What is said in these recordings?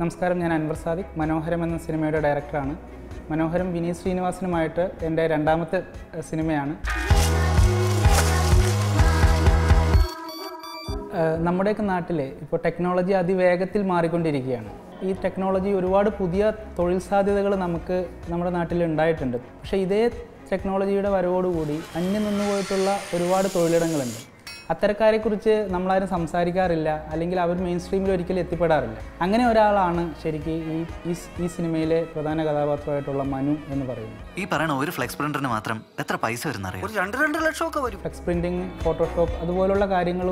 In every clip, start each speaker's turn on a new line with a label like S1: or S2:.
S1: നമസ്കാരം ഞാൻ അൻവർ സാദിഖ്. മനോഹരം എന്ന സിനിമയുടെ ഡയറക്ടറാണ്. മനോഹരം വിനീത് ശ്രീനിവാസനുമായിട്ട് എന്റെ രണ്ടാമത്തെ സിനിമയാണ്. നമ്മുടെയൊക്കെ നാട്ടിലെ ഇപ്പോൾ ടെക്നോളജി അതിവേഗത്തിൽ മാറിക്കൊണ്ടിരിക്കുകയാണ്. ഈ ടെക്നോളജി ഒരുപാട് പുതിയ തൊഴിൽ സാധ്യതകൾ നമുക്ക് നമ്മുടെ നാട്ടിൽ ഉണ്ടായിട്ടുണ്ട്. പക്ഷേ ഇതേ ടെക്നോളജിയുടെ വരവോടുകൂടി അന്യം നിന്നുപോയിട്ടുള്ള ഒരുപാട് തൊഴിലിടങ്ങളുണ്ട്. അത്തരക്കാരെക്കുറിച്ച് നമ്മളാരും സംസാരിക്കാറില്ല അല്ലെങ്കിൽ അവർ മെയിൻ സ്ട്രീമിൽ ഒരിക്കലും എത്തിപ്പെടാറില്ല. അങ്ങനെ ഒരാളാണ് ശരിക്കും ഈ ഈ ഈ സിനിമയിലെ പ്രധാന കഥാപാത്രമായിട്ടുള്ള മനു എന്ന് പറയുന്നത്.
S2: ഈ പറയണ ഒരു ഫ്ലെക്സ് പ്രിന്ററിന് മാത്രം എത്ര പൈസ വരുന്ന അറിയാം
S3: ഒരു രണ്ട് രണ്ട് ലക്ഷം ഒക്കെ വരും.
S1: ഫ്ലെക്സ് പ്രിന്റിങ് ഫോട്ടോഷോപ്പ് അതുപോലുള്ള കാര്യങ്ങൾ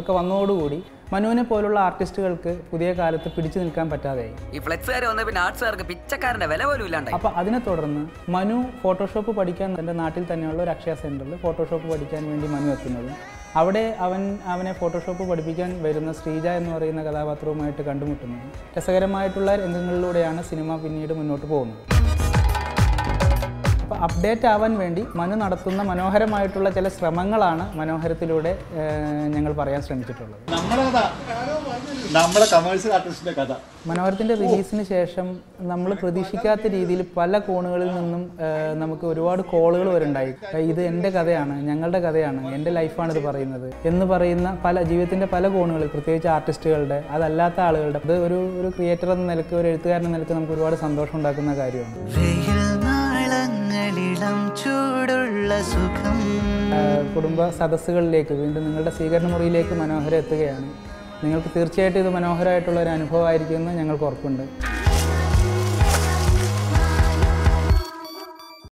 S1: ഒക്കെ വന്നതോടുകൂടി മനുവിനെ പോലുള്ള ആർട്ടിസ്റ്റുകൾക്ക് പുതിയ കാലത്ത് പിടിച്ചു നിൽക്കാൻ പറ്റാതെയായി
S3: ഈ ഫ്ലെക്സുകാർ വന്ന പിന്നെ ആർട്സുകാർക്ക് പിച്ചക്കാരന്റെ വില പോലും ഇല്ലാണ്ട്
S1: അപ്പോൾ അതിനെ തുടർന്ന് മനു ഫോട്ടോഷോപ്പ് പഠിക്കാൻ എന്റെ നാട്ടിൽ തന്നെയുള്ള ഒരു അക്ഷയ സെന്ററിൽ ഫോട്ടോഷോപ്പ് പഠിക്കാൻ വേണ്ടി മനു എത്തുന്നത്. അവിടെ അവൻ അവനെ ഫോട്ടോഷോപ്പ് പഠിപ്പിക്കാൻ വരുന്ന ശ്രീജ എന്ന് പറയുന്ന കഥാപാത്രവുമായിട്ട് കണ്ടുമുട്ടുന്നത്. രസകരമായിട്ടുള്ള രംഗങ്ങളിലൂടെയാണ് സിനിമ പിന്നീട് മുന്നോട്ട് പോകുന്നത്. അപ്പോൾ അപ്ഡേറ്റ് ആവാൻ വേണ്ടി മനു നടത്തുന്ന മനോഹരമായിട്ടുള്ള ചില ശ്രമങ്ങളാണ് മനോഹരത്തിലൂടെ ഞങ്ങൾ പറയാൻ ശ്രമിച്ചിട്ടുള്ളത്.
S4: നമ്മുടെ കഥ നമ്മുടെ കമേഴ്സ്യൽ ആർട്ടിസ്റ്റിന്റെ കഥ
S1: മനോഹരത്തിന്റെ റിലീസിന് ശേഷം നമ്മൾ പ്രതീക്ഷിക്കാത്ത രീതിയിൽ പല കോണുകളിൽ നിന്നും നമുക്ക് ഒരുപാട് കോളുകൾ വരുണ്ടായി ഇത് എന്റെ കഥയാണ് ഞങ്ങളുടെ കഥയാണ് എന്റെ ലൈഫാണ് ഇത് പറയുന്നത് എന്ന് പറയുന്ന പല ജീവിതത്തിന്റെ പല കോണുകളിൽ പ്രത്യേകിച്ച് ആർട്ടിസ്റ്റുകളുടെ അതല്ലാത്ത ആളുകളുടെ അത് ഒരു ഒരു ക്രിയേറ്റർ എന്ന നിലയ്ക്ക് ഒരു എഴുത്തുകാരൻ എന്ന നിലയ്ക്ക് നമുക്ക് ഒരുപാട് സന്തോഷം ഉണ്ടാക്കുന്ന കാര്യമാണ്.
S2: ചൂടുള്ള സുഖം.
S1: കുടുംബ സദസ്സുകളിലേക്ക് വീണ്ടും നിങ്ങളുടെ സ്വീകരണ മുറിയിലേക്ക് മനോഹരം എത്തുകയാണ്. നിങ്ങൾക്ക് തീർച്ചയായിട്ടും ഇത് മനോഹരമായിട്ടുള്ള ഒരു അനുഭവമായിരിക്കുമെന്ന് ഞങ്ങൾക്ക് ഉറപ്പുണ്ട്.